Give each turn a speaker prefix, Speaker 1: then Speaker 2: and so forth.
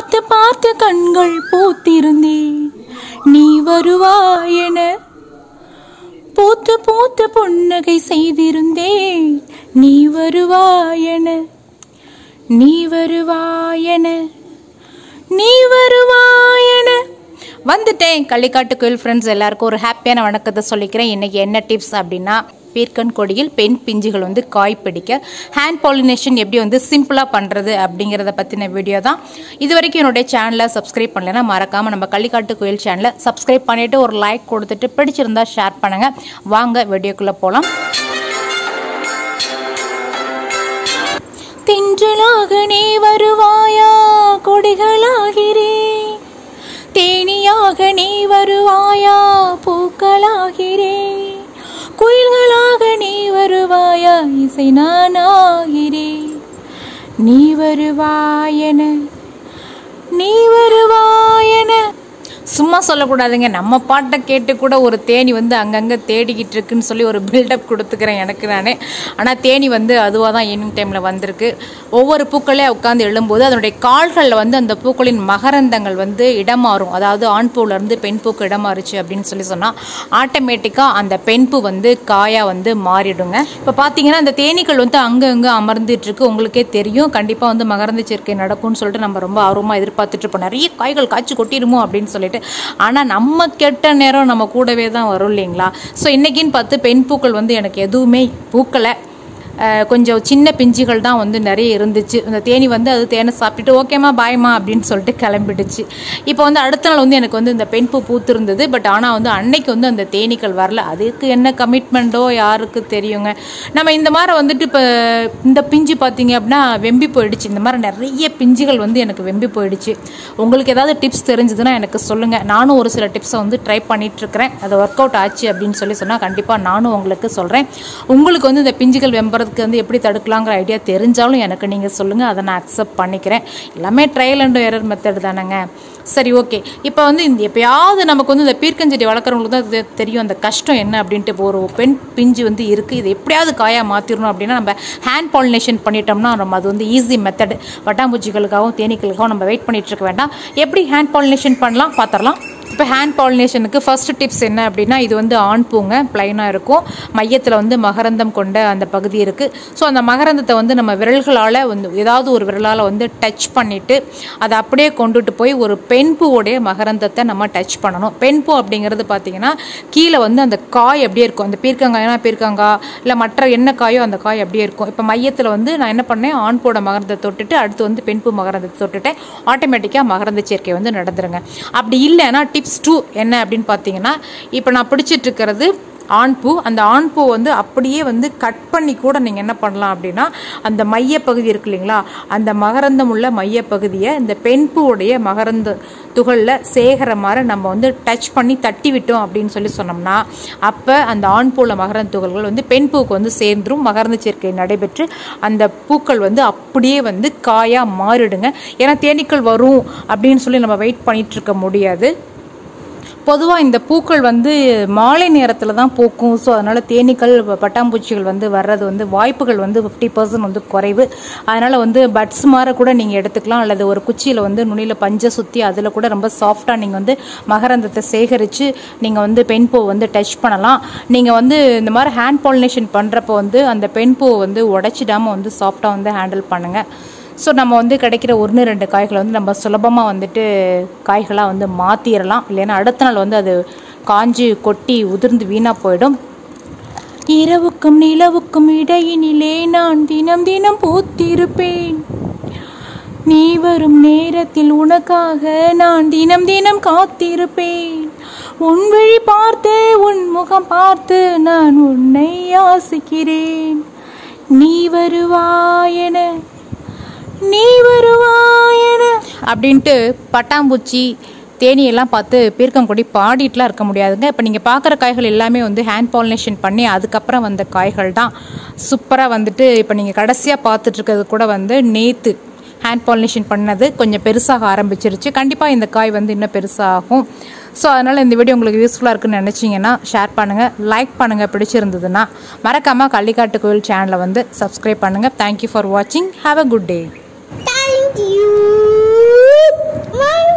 Speaker 1: பார்த்து பார்த்து கண்கள் பூத்திருந்தேன் நீ வருவாயென பூத்து பூத்து புன்னகை செய்திருந்தேன் நீ வருவாயென நீ வருவாயென நீ வருவாயென வந்துட்டேன். கள்ளிக்காட்டு கோயில் ஃப்ரெண்ட்ஸ் எல்லாருக்கும் ஒரு ஹாப்பியான வணக்கத்தை சொல்லிக்கிறேன். இன்னைக்கு என்ன டிப்ஸ் அப்படின்னா பீர்க்கன் கொடியில் பெண் பிஞ்சுகள் வந்து காய் பிடிக்க. ஹேண்ட் பாலினேஷன் எப்படி வந்து சிம்பிளாக பண்ணுறது அப்படிங்கிறத பற்றின வீடியோ தான். இது வரைக்கும் என்னுடைய சேனலை சப்ஸ்கிரைப் பண்ணலைன்னா மறக்காமல் நம்ம கள்ளிக்காட்டு கோயில் சேனலை சப்ஸ்கிரைப் பண்ணிவிட்டு ஒரு லைக் கொடுத்துட்டு பிடிச்சிருந்தா ஷேர் பண்ணுங்கள் வாங்க வீடியோக்குள்ளே போகலாம் தின்றலாக நீ வருவாயா? கொடிகளாகிறே. தேனியாக நீ வருவாயா? பூக்களாகிறே. குயில்களாக நீ வருவாயா? இசை நான் நானாகிறே. நீ வருவாயன. நீ வருவாயன. சும்மா சொல்லக்கூடாதுங்க. நம்ம பாட்டை கேட்டு கூட ஒரு தேனி வந்து அங்கங்கே தேடிக்கிட்டு இருக்குன்னு சொல்லி ஒரு பில்டப் கொடுத்துக்கிறேன் எனக்கு நானே. ஆனால் தேனி வந்து அதுவாக தான் ஈவினிங் டைமில் வந்திருக்கு. ஒவ்வொரு பூக்களே உட்காந்து எழும்போது அதனுடைய கால்களில் வந்து அந்த பூக்களின் மகரந்தங்கள் வந்து இடமாறும். அதாவது ஆண் பூவிலேருந்து பெண் பூக்கு இடமாறுச்சு அப்படின்னு சொல்லி சொன்னால் ஆட்டோமேட்டிக்காக அந்த பெண் பூ வந்து காயாக வந்து மாறிடுங்க. இப்போ பார்த்தீங்கன்னா அந்த தேனீக்கள் வந்து அங்கங்கே அமர்ந்துட்டுருக்கு. உங்களுக்கே தெரியும். கண்டிப்பாக வந்து மகரந்த சேர்க்கை நடக்கும்னு சொல்லிட்டு நம்ம ரொம்ப ஆர்வமாக எதிர்பார்த்துட்டு இருப்போம். நிறைய காய்கள் காய்ச்சி கொட்டிடுமோ அப்படின்னு சொல்லிட்டு ஆனால் நம்ம கெட்ட நேரம் நம்ம கூடவே தான் வரும் இல்லைங்களா? ஸோ இன்றைக்கின்னு பார்த்து பெண் பூக்கள் வந்து எனக்கு எதுவுமே பூக்கலை. கொஞ்சம் சின்ன பிஞ்சுகள் தான் வந்து நிறைய இருந்துச்சு. அந்த தேனி வந்து அது தேனை சாப்பிட்டுட்டு ஓகேம்மா பாய்மா அப்படின்னு சொல்லிட்டு கிளம்பிடுச்சு. இப்போ வந்து அடுத்த நாள் வந்து எனக்கு வந்து இந்த பெண் பூ பூத்திருந்தது. பட் ஆனால் வந்து அன்னைக்கு வந்து அந்த தேனீக்கள் வரல. அதுக்கு என்ன கமிட்மெண்ட்டோ யாருக்கு தெரியுங்க. நம்ம இந்த மாதிரி வந்துட்டு இப்போ இந்த பிஞ்சு பார்த்தீங்க அப்படின்னா வெம்பி போயிடுச்சு. இந்த மாதிரி நிறைய பிஞ்சுகள் வந்து எனக்கு வெம்பி போயிடுச்சு. உங்களுக்கு ஏதாவது டிப்ஸ் தெரிஞ்சதுன்னா எனக்கு சொல்லுங்கள் நானும் ஒரு சில டிப்ஸை வந்து ட்ரை பண்ணிகிட்ருக்கிறேன் அது ஒர்க் அவுட் ஆச்சு அப்படின்னு சொல்லி சொன்னால் கண்டிப்பாக நானும் உங்களுக்கு சொல்கிறேன் உங்களுக்கு வந்து இந்த பிஞ்சுகள் வெம்புறது அதுக்கு வந்து எப்படி தடுக்கலாங்கிற ஐடியா தெரிஞ்சாலும் எனக்கு நீங்கள் சொல்லுங்கள் அதை நான் அக்செப்ட் பண்ணிக்கிறேன். எல்லாமே ட்ரையல் அண்ட் எரர் மெத்தட் தானேங்க. சரி ஓகே இப்போ வந்து இந்த எப்பயாவது நமக்கு வந்து இந்த பீர்க்கஞ்செடி வளர்க்குறவங்களுக்கு தான் இது தெரியும் அந்த கஷ்டம் என்ன அப்படின்ட்டு ஒரு பெண் பிஞ்சு வந்து இருக்குது இது எப்படியாவது காயாக மாற்றிடணும் அப்படின்னா நம்ம ஹேண்ட் பாலினேஷன் பண்ணிட்டோம்னா நம்ம அது வந்து ஈஸி மெத்தடு வட்டாம்பூச்சிகளுக்காகவும் தேனீக்களுக்காகவும் நம்ம வெயிட் பண்ணிட்டு இருக்க வேண்டாம். எப்படி ஹேண்ட் பாலினேஷன் பண்ணலாம்? பார்த்துடலாம். இப்போ ஹேண்ட் பாலினேஷனுக்கு ஃபஸ்ட்டு டிப்ஸ் என்ன அப்படின்னா இது வந்து ஆண் பூங்க ப்ளைனாக இருக்கும். மையத்தில் வந்து மகரந்தம் கொண்ட அந்த பகுதி இருக்குது ஸோ அந்த மகரந்தத்தை வந்து நம்ம விரல்களால் வந்து ஏதாவது ஒரு விரலால் வந்து டச் பண்ணிவிட்டு அதை அப்படியே கொண்டுட்டு போய் ஒரு பெண் பூவோடைய மகரந்தத்தை நம்ம டச் பண்ணணும். பெண் பூ அப்படிங்கிறது பார்த்தீங்கன்னா கீழே வந்து அந்த காய் அப்படியே இருக்கும். அந்த பீர்க்கங்காய்னா பீர்க்கங்காய்? இல்லை மற்ற என்ன காயோ அந்த காய் அப்படியே இருக்கும். இப்போ மையத்தில் வந்து நான் என்ன பண்ணேன்? ஆண் பூட மகரந்தத்தை தொட்டுட்டு அடுத்து வந்து பெண் பூ மகரந்தத்தை தொட்டுட்டேன். ஆட்டோமேட்டிக்காக மகரந்த சேர்க்கை வந்து நடந்துருங்க. அப்படி இல்லைன்னா டிப்ஸ் டூ என்ன அப்படின்னு பார்த்தீங்கன்னா இப்போ நான் பிடிச்சிட்டு இருக்கிறது ஆண் பூ அந்த ஆண் பூ வந்து அப்படியே வந்து கட் பண்ணி கூட நீங்கள் என்ன பண்ணலாம் அப்படின்னா அந்த மையப்பகுதி இருக்கு இல்லைங்களா அந்த மகரந்தம் உள்ள மையப்பகுதியை இந்த பெண் பூவுடைய மகரந்த துகளில் சேகர மாதிரி நம்ம வந்து டச் பண்ணி தட்டி விட்டோம் அப்படின்னு சொல்லி சொன்னோம்னா அப்போ அந்த ஆண் பூல மகரந்த துகள்கள் வந்து பெண் பூவுக்கு வந்து சேர்ந்துரும். மகரந்த சேர்க்கை நடைபெற்று அந்த பூக்கள் வந்து அப்படியே வந்து காயாக மாறிடுங்க. ஏன்னா தேனீக்கள் வரும் அப்படின்னு சொல்லி நம்ம வெயிட் பண்ணிட்டு இருக்க முடியாது. பொதுவாக இந்த பூக்கள் வந்து மாலை நேரத்தில் தான் பூக்கும். ஸோ அதனால் தேனீக்கள் பட்டாம்பூச்சிகள் வந்து வர்றது வந்து வாய்ப்புகள் வந்து ஃபிஃப்டி பர்சன்ட் வந்து குறைவு. அதனால் வந்து பட்ஸ் மாதிரி கூட நீங்கள் எடுத்துக்கலாம். அல்லது ஒரு குச்சியில் வந்து நுனியில் பஞ்சை சுற்றி அதில் கூட ரொம்ப சாஃப்டாக நீங்கள் வந்து மகரந்தத்தை சேகரித்து நீங்கள் வந்து பெண் பூ வந்து டச் பண்ணலாம். நீங்கள் வந்து இந்த மாதிரி ஹேண்ட் பாலினேஷன் பண்ணுறப்போ வந்து அந்த பெண் பூவை வந்து உடச்சிடாமல் வந்து சாஃப்டாக வந்து ஹேண்டில் பண்ணுங்கள் ஸோ நம்ம வந்து கிடைக்கிற ஒன்று ரெண்டு காய்களை வந்து நம்ம சுலபமாக வந்துட்டு காய்களாக வந்து மாற்றிடலாம் இல்லைன்னா அடுத்த நாள் வந்து அது காஞ்சி கொட்டி உதிர்ந்து வீணாக போயிடும். இரவுக்கும் நிலவுக்கும் இடையினிலே நான் தினம் தினம் பூத்திருப்பேன். நீ வரும் நேரத்தில் உனக்காக நான் தினம் தினம் காத்திருப்பேன். உன் வழி பார்த்து உன் முகம் பார்த்து நான் உன்னை யாசிக்கிறேன் நீ வருவாயென நீ வருவாயன அப்படின்ட்டு பட்டாம்பூச்சி தேனியெல்லாம் பார்த்து பீர்க்கங்கொடி பாடிட்டுலாம் இருக்க முடியாதுங்க. இப்போ நீங்கள் பார்க்குற காய்கள் எல்லாமே வந்து ஹேண்ட் பாலினேஷன் பண்ணி அதுக்கப்புறம் வந்த காய்கள் தான். சூப்பராக வந்துட்டு இப்போ நீங்கள் கடைசியாக பார்த்துட்ருக்கிறது கூட வந்து நேத்து ஹேண்ட் பாலினேஷன் பண்ணது கொஞ்சம் பெருசாக ஆரம்பிச்சிருச்சு. கண்டிப்பாக இந்த காய் வந்து இன்னும் பெருசாகும். ஸோ அதனால் இந்த வீடியோ உங்களுக்கு யூஸ்ஃபுல்லாக இருக்குன்னு நினச்சிங்கன்னா ஷேர் பண்ணுங்கள் லைக் பண்ணுங்கள் பிடிச்சிருந்ததுன்னா. மறக்காமல் கள்ளிக்காட்டு கோயில் சேனலை வந்து சப்ஸ்கிரைப் பண்ணுங்கள் தேங்க்யூ ஃபார் வாட்சிங் have a good day
Speaker 2: Thank you. Mommy.